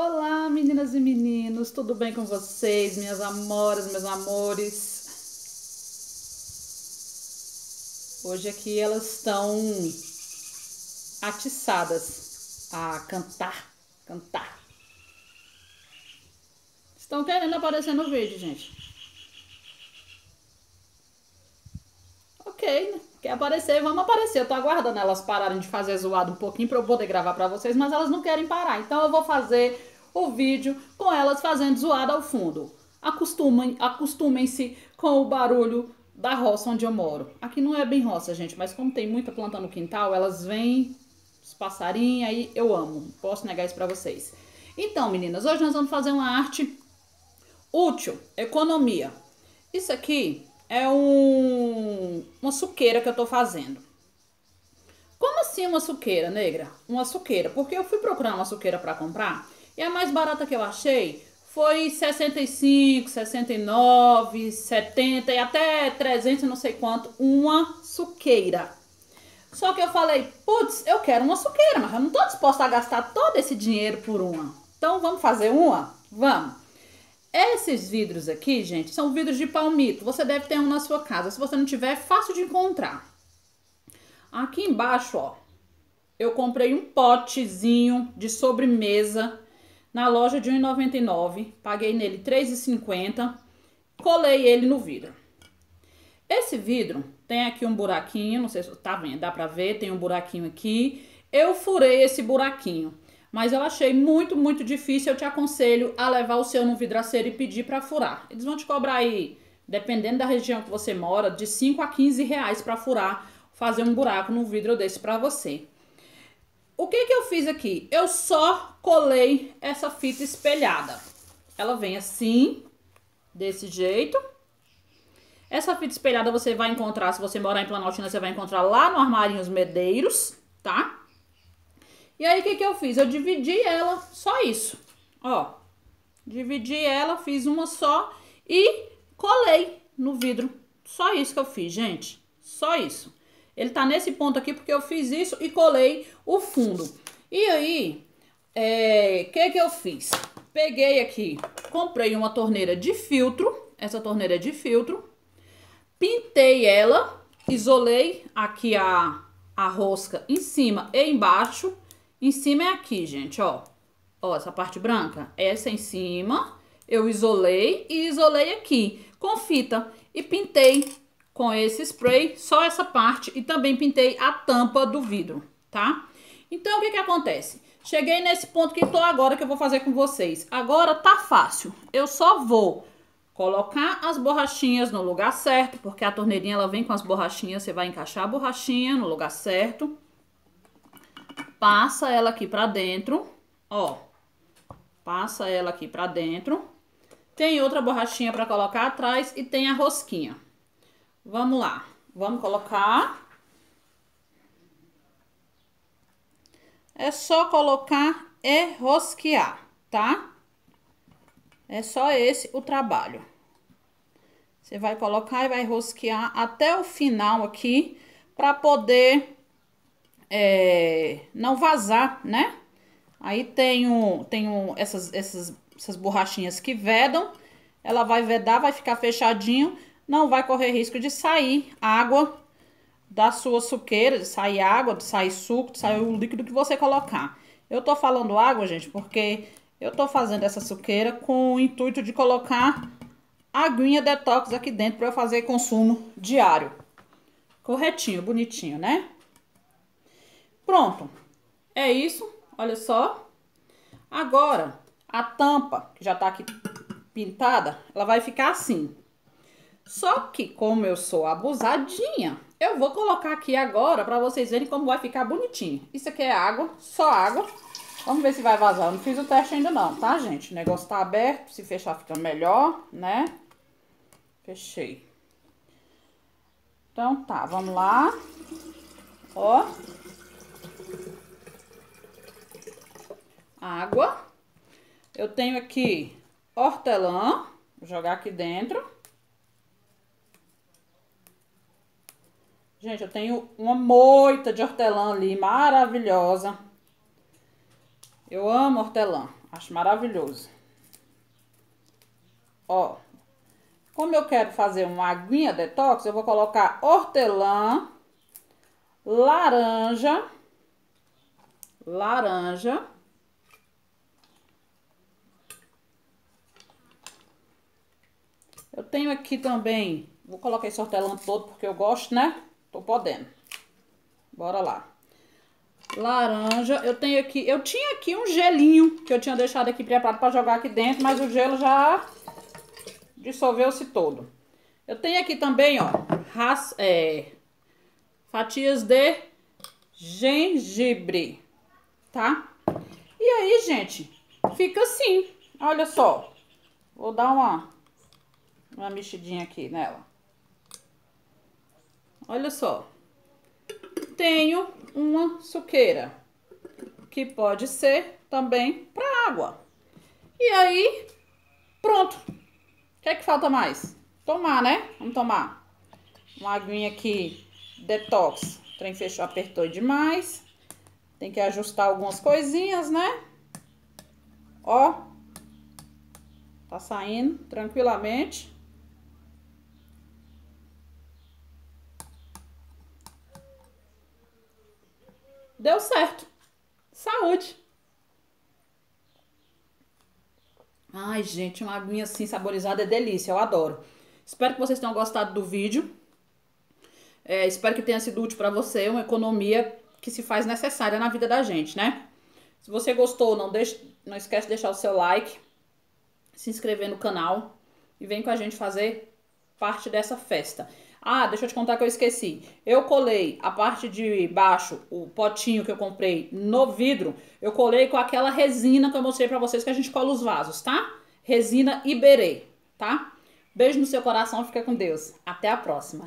Olá, meninas e meninos, tudo bem com vocês, minhas amoras, meus amores? Hoje aqui elas estão atiçadas a cantar, cantar. Estão querendo aparecer no vídeo, gente. Ok, né? Quer aparecer, vamos aparecer. Eu tô aguardando elas pararem de fazer zoado um pouquinho para eu poder gravar para vocês, mas elas não querem parar. Então eu vou fazer o vídeo com elas fazendo zoada ao fundo. Acostumem, acostumem-se com o barulho da roça onde eu moro. Aqui não é bem roça, gente, mas como tem muita planta no quintal, elas vêm, os passarinhos, aí eu amo. Posso negar isso para vocês. Então, meninas, hoje nós vamos fazer uma arte útil, economia. Isso aqui é um, uma suqueira que eu tô fazendo. Como assim uma suqueira, negra? Uma suqueira, porque eu fui procurar uma suqueira para comprar e a mais barata que eu achei foi 65, 69, 70 e até 300 não sei quanto, uma suqueira. Só que eu falei, putz, eu quero uma suqueira, mas eu não tô disposta a gastar todo esse dinheiro por uma. Então vamos fazer uma? Vamos. Esses vidros aqui, gente, são vidros de palmito. Você deve ter um na sua casa. Se você não tiver, é fácil de encontrar. Aqui embaixo, ó, eu comprei um potezinho de sobremesa na loja de R$1,99. Paguei nele R$3,50. Colei ele no vidro. Esse vidro tem aqui um buraquinho, não sei se tá vendo, dá pra ver, tem um buraquinho aqui. Eu furei esse buraquinho mas eu achei muito, muito difícil. Eu te aconselho a levar o seu no vidraceiro e pedir para furar. Eles vão te cobrar aí, dependendo da região que você mora, de 5 a 15 reais para furar, fazer um buraco no vidro desse para você. O que que eu fiz aqui? Eu só colei essa fita espelhada. Ela vem assim, desse jeito. Essa fita espelhada você vai encontrar, se você morar em Planaltina, você vai encontrar lá no Armarinhos Medeiros, tá? E aí, o que, que eu fiz? Eu dividi ela, só isso. Ó, dividi ela, fiz uma só e colei no vidro. Só isso que eu fiz, gente. Só isso. Ele tá nesse ponto aqui porque eu fiz isso e colei o fundo. E aí, o é, que que eu fiz? Peguei aqui, comprei uma torneira de filtro. Essa torneira é de filtro. Pintei ela, isolei aqui a, a rosca em cima e embaixo em cima é aqui, gente, ó. Ó, essa parte branca. Essa em cima, eu isolei e isolei aqui com fita. E pintei com esse spray só essa parte e também pintei a tampa do vidro, tá? Então, o que que acontece? Cheguei nesse ponto que tô agora que eu vou fazer com vocês. Agora tá fácil. Eu só vou colocar as borrachinhas no lugar certo, porque a torneirinha ela vem com as borrachinhas, você vai encaixar a borrachinha no lugar certo passa ela aqui pra dentro, ó. Passa ela aqui pra dentro. Tem outra borrachinha pra colocar atrás e tem a rosquinha. Vamos lá. Vamos colocar. É só colocar e rosquear, tá? É só esse o trabalho. Você vai colocar e vai rosquear até o final aqui para poder é, não vazar, né? Aí tenho, tenho essas, essas, essas borrachinhas que vedam. Ela vai vedar, vai ficar fechadinho. Não vai correr risco de sair água da sua suqueira, de sair água, de sair suco, de sair o líquido que você colocar. Eu tô falando água, gente, porque eu tô fazendo essa suqueira com o intuito de colocar aguinha detox aqui dentro para eu fazer consumo diário. Corretinho, bonitinho, né? Pronto. É isso. Olha só. Agora, a tampa, que já tá aqui pintada, ela vai ficar assim. Só que, como eu sou abusadinha, eu vou colocar aqui agora pra vocês verem como vai ficar bonitinho. Isso aqui é água, só água. Vamos ver se vai vazar. Eu não fiz o teste ainda não, tá, gente? O negócio tá aberto. Se fechar fica melhor, né? Fechei. Então tá, vamos lá. Ó. água. Eu tenho aqui hortelã, vou jogar aqui dentro. Gente, eu tenho uma moita de hortelã ali, maravilhosa. Eu amo hortelã. Acho maravilhoso. Ó, como eu quero fazer uma aguinha detox, eu vou colocar hortelã, laranja, laranja, Eu tenho aqui também, vou colocar esse hortelã todo porque eu gosto, né? Tô podendo. Bora lá. Laranja, eu tenho aqui, eu tinha aqui um gelinho que eu tinha deixado aqui preparado para jogar aqui dentro, mas o gelo já dissolveu-se todo. Eu tenho aqui também, ó, ras, é, fatias de gengibre, tá? E aí, gente, fica assim, olha só. Vou dar uma, uma mexidinha aqui nela. Olha só. Tenho uma suqueira, que pode ser também para água. E aí, pronto. O que é que falta mais? Tomar, né? Vamos tomar. Uma aguinha aqui, detox. O trem fechou, apertou demais. Tem que ajustar algumas coisinhas, né? Ó. Tá saindo tranquilamente. Deu certo. Saúde. Ai, gente, uma aguinha assim saborizada é delícia, eu adoro. Espero que vocês tenham gostado do vídeo. É, espero que tenha sido útil para você, uma economia que se faz necessária na vida da gente, né? Se você gostou, não, deixe, não esquece de deixar o seu like, se inscrever no canal e vem com a gente fazer parte dessa festa. Ah, deixa eu te contar que eu esqueci. Eu colei a parte de baixo, o potinho que eu comprei no vidro, eu colei com aquela resina que eu mostrei pra vocês que a gente cola os vasos, tá? Resina Iberê, tá? Beijo no seu coração, fica com Deus. Até a próxima.